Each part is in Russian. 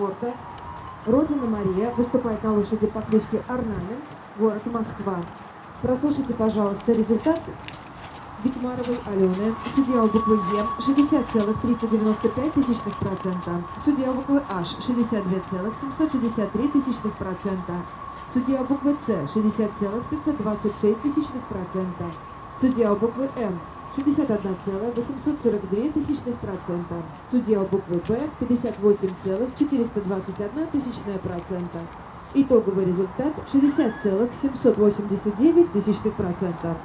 спорта. Родина Мария выступает на лошади по кличке Орнамент, город Москва. Прослушайте, пожалуйста, результат Дикмаровой Алены. Судья буквы Е 60,395 тысячных процента. Судья буквы H 62,763 тысячных процента. Судья у буквы С 60,526 тысячных процента. Судья буквы М 61,842 тысячных процента. Судья буквы Б 58,421 тысячная процента. Итоговый результат 60,789 тысячных процента.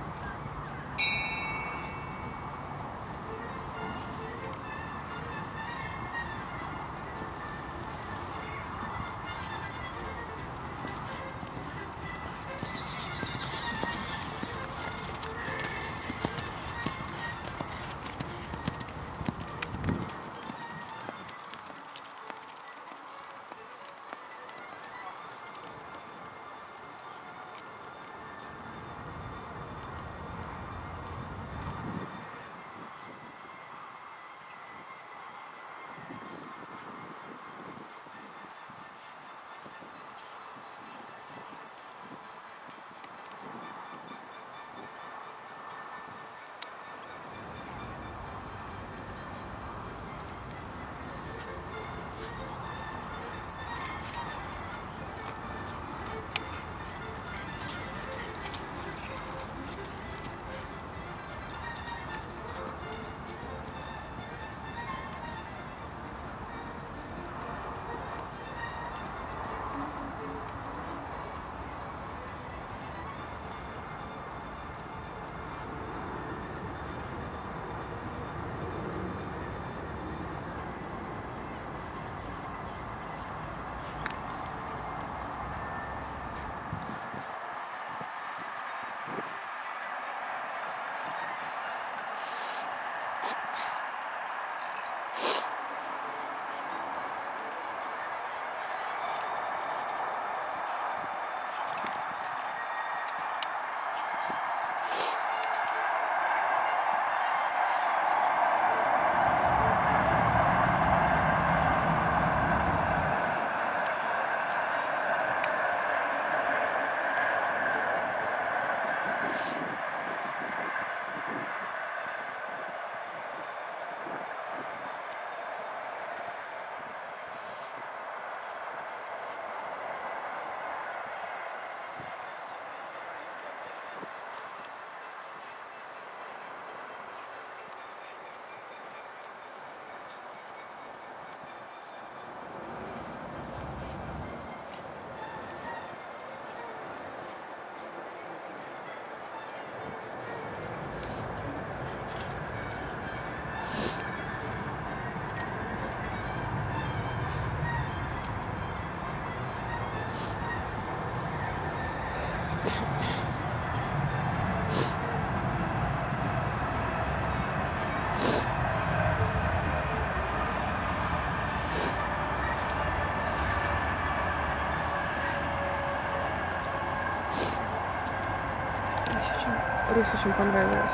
Рус очень понравилось.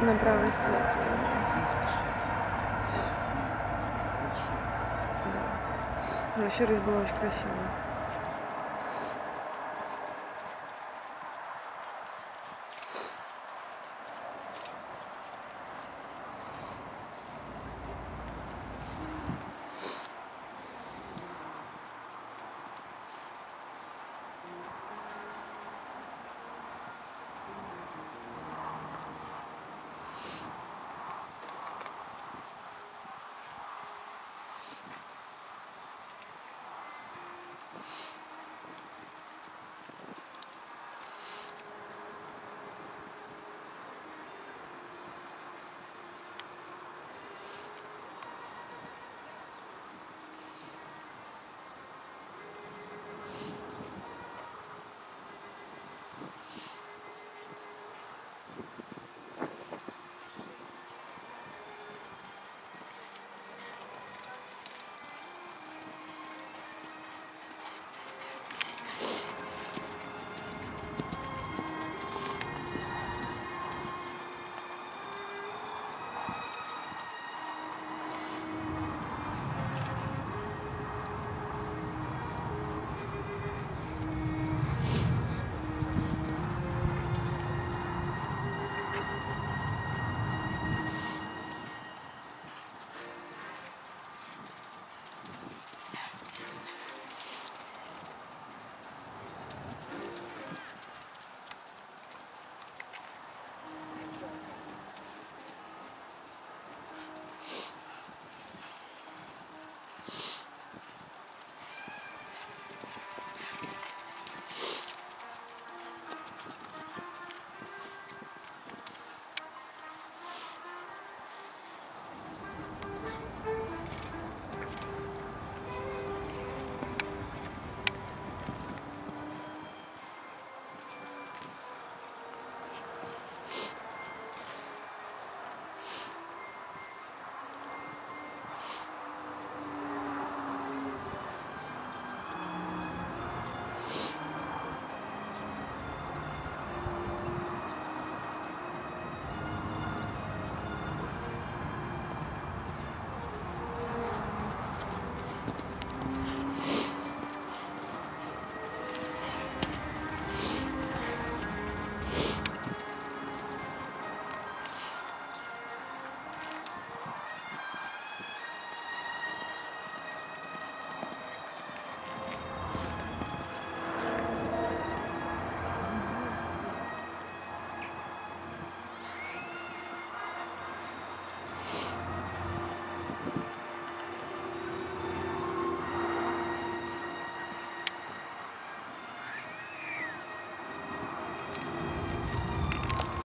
На правой связке. Ну, вообще рысь была очень красивая.